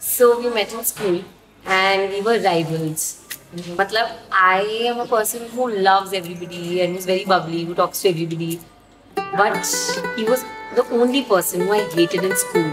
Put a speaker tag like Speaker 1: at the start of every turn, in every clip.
Speaker 1: So we met in school and we were rivals. Matlab, I am a person who loves everybody and is very bubbly, who talks to everybody. But he was the only person who I hated in school.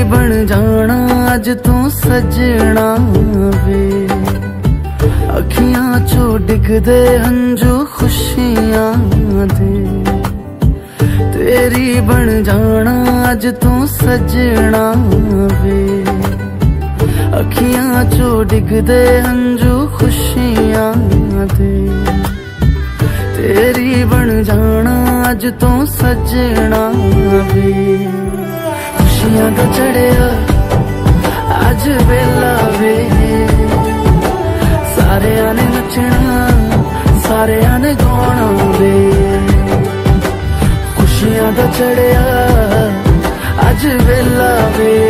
Speaker 2: ਤੇਰੀ ਬਣ ਜਾਣਾ, ਅੱਜ ਤੂੰ ਸਜਣਾ ਵੇ। ਅੱਖੀਆਂ ਚੋਂ ਡਿੱਗਦੇ ਹੰਝੂ ਖੁਸ਼ੀਆਂ ਦੇ। ਤੇਰੀ ਬਣ ਜਾਣਾ, ਅੱਜ ਤੂੰ ਸਜਣਾ ਵੇ। ਅੱਖੀਆਂ ਚੋਂ ਡਿੱਗਦੇ ਹੰਝੂ ਖੁਸ਼ੀਆਂ ਦੇ। ਤੇਰੀ ਬਣ ਜਾਣਾ, ਅੱਜ ਤੂੰ ਸਜਣਾ ਵੇ। ਖੁਸ਼ੀਆਂ ਦਾ ਚੜਿਆ। ਅੱਜ ਵੇਲਾ ਵੇ। ਸਾਰਿਆਂ ਨੇ ਨੱਚਣਾ, ਸਾਰਿਆਂ ਨੇ ਗਾਉਣਾ ਵੇ। ਖੁਸ਼ੀਆਂ ਦਾ ਚੜਿਆ, ਅੱਜ ਵੇਲਾ ਵੇ।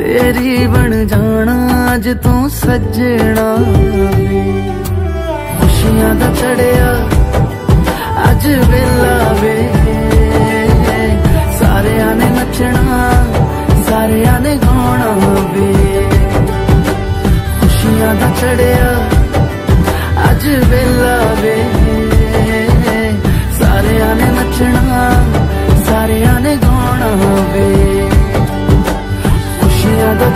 Speaker 2: ਤੇਰੀ ਬਣ ਜਾਣਾ ਅੱਜ ਤੂੰ ਸੱਜਣਾ ਖੁਸ਼ੀਆਂ ਦਾ ਚੜਿਆ ਅੱਜ ਵੇ